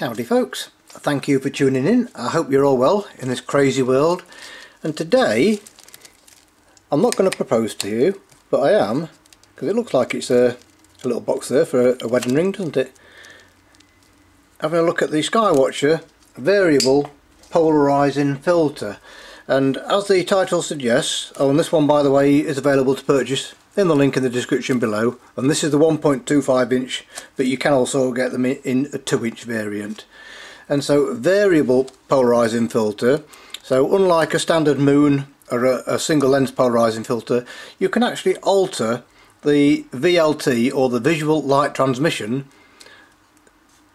Howdy folks, thank you for tuning in. I hope you're all well in this crazy world. And today, I'm not going to propose to you, but I am, because it looks like it's a, a, little box there for a, a wedding ring, doesn't it? Having a look at the Skywatcher variable polarizing filter. And as the title suggests, oh and this one by the way is available to purchase in the link in the description below. And this is the 1.25 inch but you can also get them in a 2 inch variant. And so variable polarizing filter. So unlike a standard moon or a, a single lens polarizing filter you can actually alter the VLT or the visual light transmission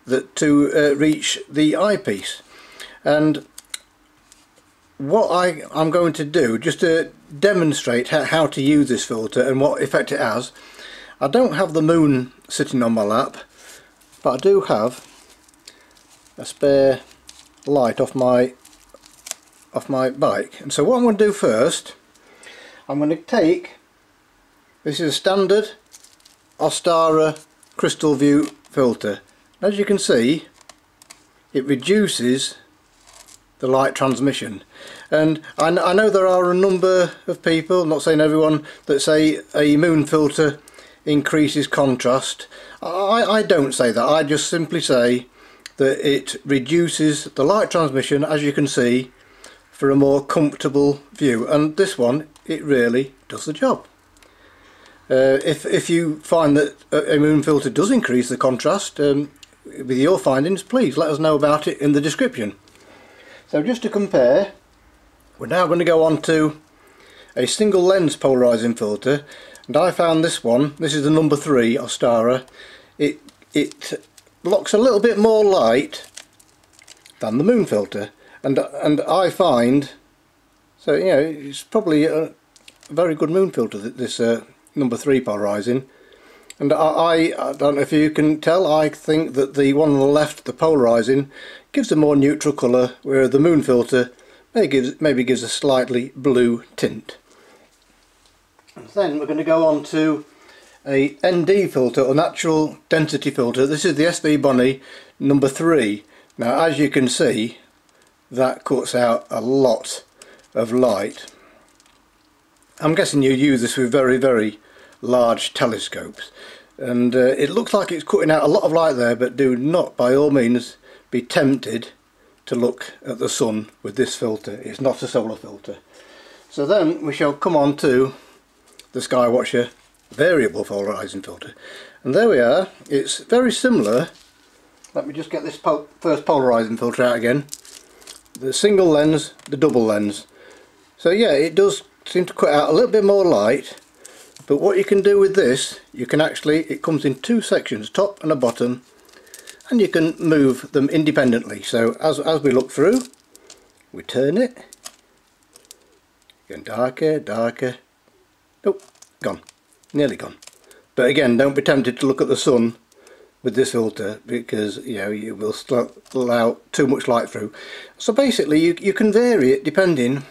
that to uh, reach the eyepiece. And what I, I'm going to do just to demonstrate how, to use this filter and what effect it has I don't have the moon sitting on my lap but I do have a spare light off my off my bike. And so what I'm going to do first I'm going to take this is a standard Ostara crystal view filter. As you can see it reduces the light transmission and I, I know there are a number of people, I'm not saying everyone, that say a moon filter increases contrast. I, I don't say that, I just simply say that it reduces the light transmission as you can see for a more comfortable view and this one it really does the job. Uh, if, if you find that a moon filter does increase the contrast um, with your findings please let us know about it in the description. So just to compare, we're now going to go on to a single lens polarizing filter and I found this one, this is the number 3 Ostara, it, it blocks a little bit more light than the moon filter and, and I find, so you know it's probably a very good moon filter this uh, number 3 polarizing and I, I, don't know if you can tell, I think that the one on the left, the polarizing, gives a more neutral colour, where the moon filter maybe gives, maybe gives a slightly blue tint. And then we're going to go on to a ND filter, or natural density filter. This is the SVBONY number 3. Now as you can see, that cuts out a lot of light. I'm guessing you use this with very, very large telescopes. And uh, it looks like it's cutting out a lot of light there but do not by all means be tempted to look at the sun with this filter. It's not a solar filter. So then we shall come on to the Skywatcher variable polarizing filter. And there we are. It's very similar. Let me just get this po first polarizing filter out again. The single lens the double lens. So yeah it does seem to cut out a little bit more light but what you can do with this you can actually it comes in two sections top and a bottom and you can move them independently. So as, as we look through we turn it getting darker darker. Oh gone nearly gone. But again don't be tempted to look at the sun with this filter because you know you will allow too much light through. So basically you, you can vary it depending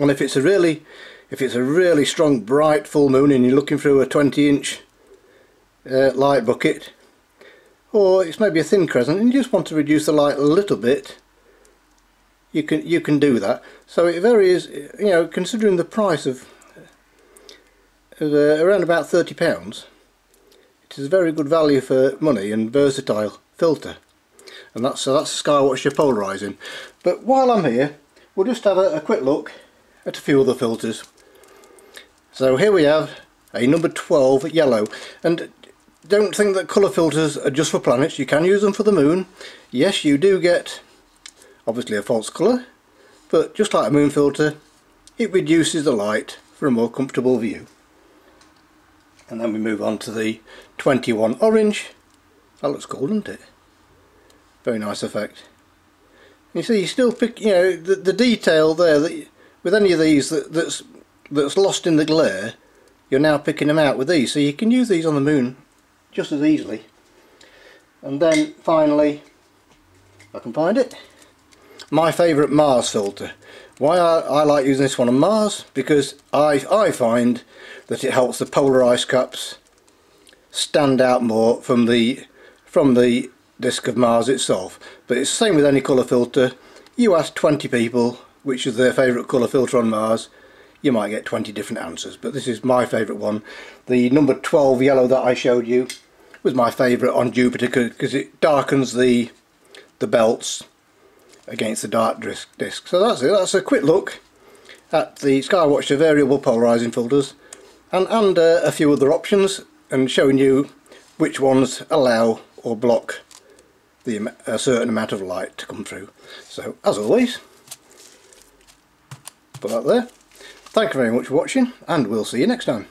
on if it's a really if it's a really strong bright full moon and you're looking through a 20 inch uh, light bucket or it's maybe a thin crescent and you just want to reduce the light a little bit you can you can do that. So it varies you know considering the price of, uh, around about 30 pounds it is a very good value for money and versatile filter. And that's so that's the Skywatcher polarizing. But while I'm here we'll just have a, a quick look at a few other filters so here we have a number 12 yellow and don't think that colour filters are just for planets, you can use them for the moon. Yes you do get obviously a false colour but just like a moon filter it reduces the light for a more comfortable view. And then we move on to the 21 orange. That looks cool doesn't it? Very nice effect. You see you still pick, you know, the, the detail there that with any of these that, that's that's lost in the glare you're now picking them out with these. So you can use these on the moon just as easily. And then finally I can find it. My favourite Mars filter. Why I, I, like using this one on Mars? Because I, I find that it helps the polar ice caps stand out more from the from the disk of Mars itself. But it's the same with any colour filter. You ask 20 people which is their favourite colour filter on Mars you might get 20 different answers but this is my favourite one the number 12 yellow that I showed you was my favourite on Jupiter because it darkens the the belts against the dark disc. so that's it that's a quick look at the Skywatcher variable polarizing filters and, and uh, a few other options and showing you which ones allow or block the a certain amount of light to come through. So as always, put that there. Thank you very much for watching and we'll see you next time.